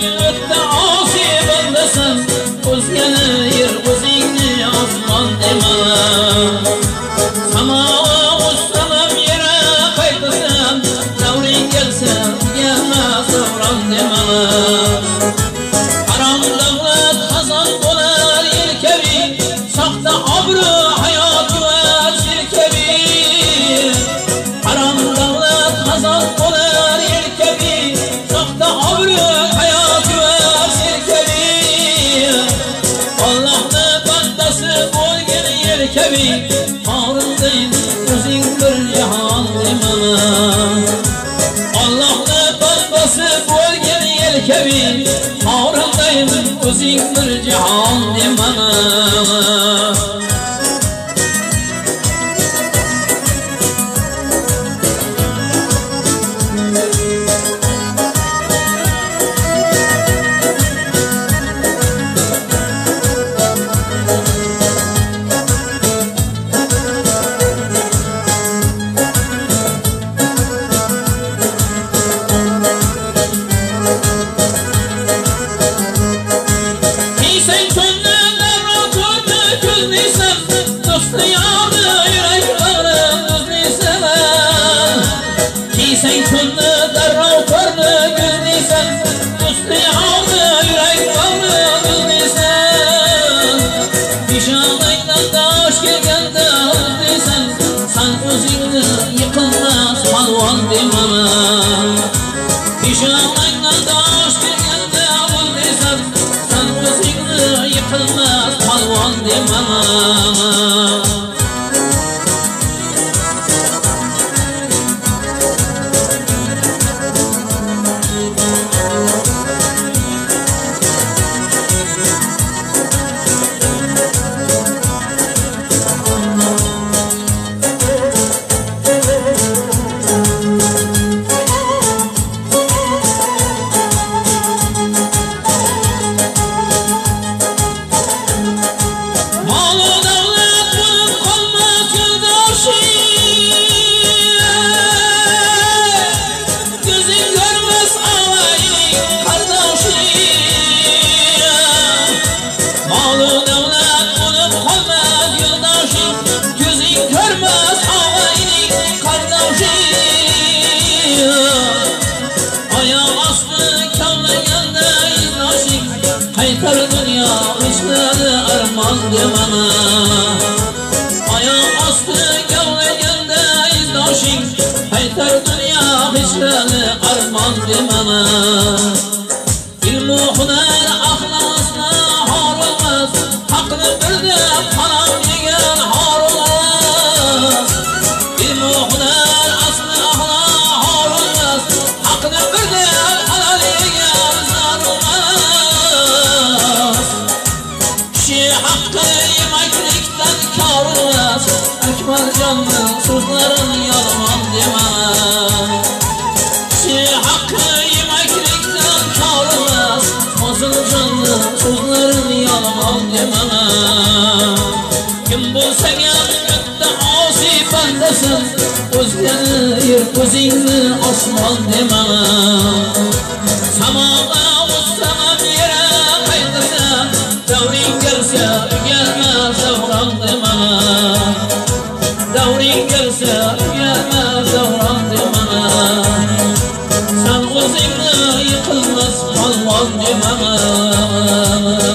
la la Ağrımdayn özün bir cihan imana Allah'la bandası bo'lgan yelkavi Ağrımdayn özün bir cihan imana Yıkılmaz palvan demem yandı bana Ayak astı gavle gelde izdaşin Heyter dünya hiçleri armandı bana haqqı yeməklikdən karız Əkməl canlı sözlərin yalan deməz Şir haqqı yeməklikdən karız Mazıl canlı sözlərin yalan deməz Kim bulsa gəmətdə asi bəndəsən Özgəni özünü osman deməz Samada Yıkılmaz yıkılmaz malman demem.